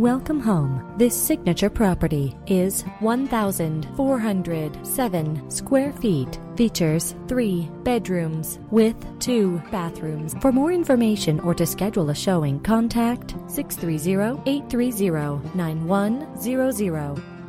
Welcome home. This signature property is 1,407 square feet. Features three bedrooms with two bathrooms. For more information or to schedule a showing, contact 630 830 9100.